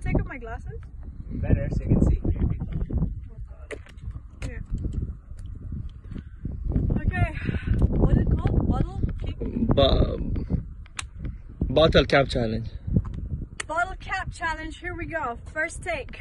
I'll take off my glasses. Better so you can see. Here. Okay. What is it called? Bottle kick? Bottle cap challenge. Bottle cap challenge. Here we go. First take.